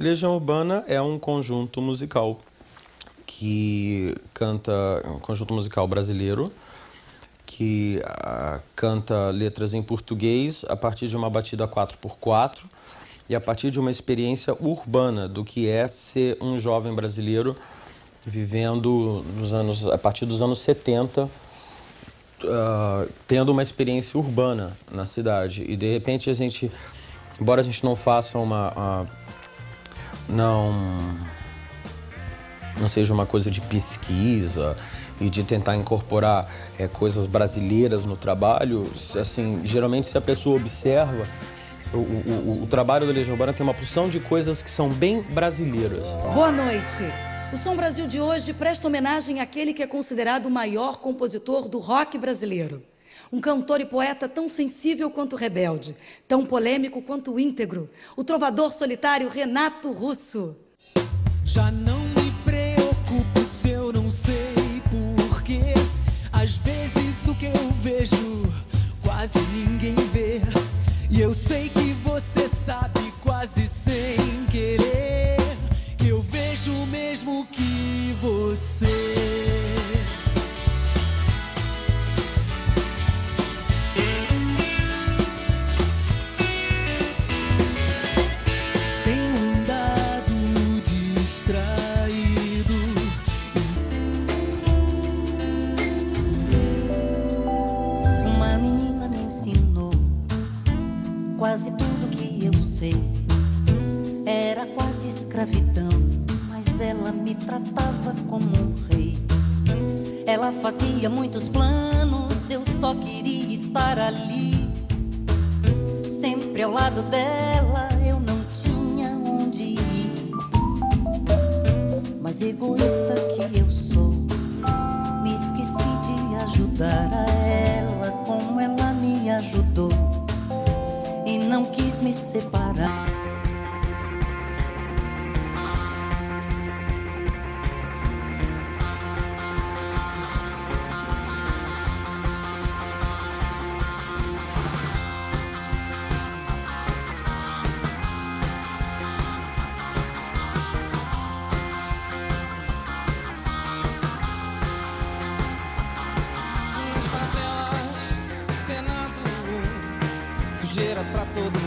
Legião Urbana é um conjunto musical que canta, um conjunto musical brasileiro que uh, canta letras em português a partir de uma batida 4x4 e a partir de uma experiência urbana do que é ser um jovem brasileiro vivendo nos anos, a partir dos anos 70, uh, tendo uma experiência urbana na cidade. E de repente a gente, embora a gente não faça uma. Uh, não. não seja uma coisa de pesquisa e de tentar incorporar é, coisas brasileiras no trabalho, assim, geralmente se a pessoa observa o, o, o, trabalho da Legião Urbana tem uma porção de coisas que são bem brasileiras. Boa noite. O Som Brasil de hoje presta homenagem àquele que é considerado o maior compositor do rock brasileiro. Um cantor e poeta tão sensível quanto rebelde, tão polêmico quanto íntegro, o trovador solitário Renato Russo. Já não me preocupo se eu não sei porquê. Às vezes o que eu vejo quase ninguém vê. E eu sei que você sabe quase sem querer que eu vejo mesmo que você. Quase tudo que eu sei. Era quase escravidão, mas ela me tratava como um rei. Ela fazia muitos planos, eu só queria estar ali. Sempre ao lado dela, eu não tinha onde ir. Mas egoísta que eu sou, me esqueci de ajudar a ela como ela me ajudou não quis me separar. pra todo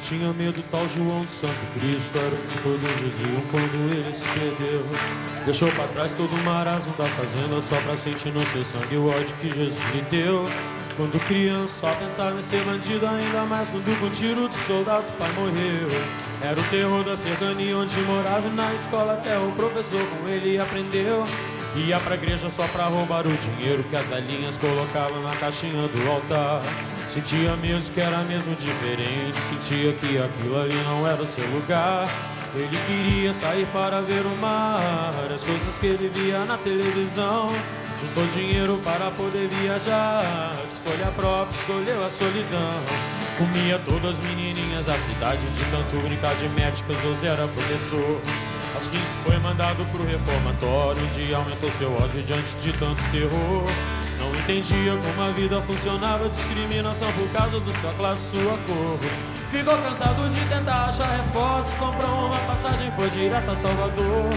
tinha medo, tal João de Santo Cristo Era o que todos diziam quando ele se perdeu. Deixou pra trás todo o marasmo da fazenda Só pra sentir no seu sangue o ódio que Jesus lhe deu. Quando criança só pensava em ser bandido Ainda mais quando com tiro de soldado o pai morreu. Era o terror da cercania onde morava E na escola até o professor com ele aprendeu Ia pra igreja só pra roubar o dinheiro que as velhinhas colocavam na caixinha do altar. Sentia mesmo que era mesmo diferente, sentia que aquilo ali não era o seu lugar. Ele queria sair para ver o mar, as coisas que ele via na televisão. Juntou dinheiro para poder viajar, escolha própria, escolheu a solidão. Comia todas as menininhas da cidade, de tanto brincar de médicas, ou era professor. 15 foi mandado pro reformatório, dia aumentou seu ódio diante de tanto terror. Não entendia como a vida funcionava, discriminação por causa da sua classe, sua cor. Ficou cansado de tentar achar respostas, comprou uma passagem, foi direto a Salvador.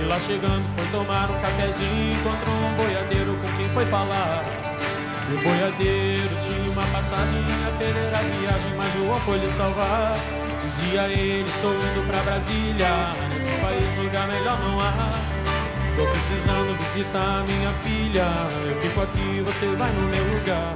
E lá chegando foi tomar um cafezinho, encontrou um boiadeiro com quem foi falar. Meu boiadeiro tinha uma passagem, a perder a viagem, mas João foi lhe salvar. Dizia ele, sou indo pra Brasília, nesse país lugar melhor não há. Tô precisando visitar minha filha, eu fico aqui, você vai no meu lugar.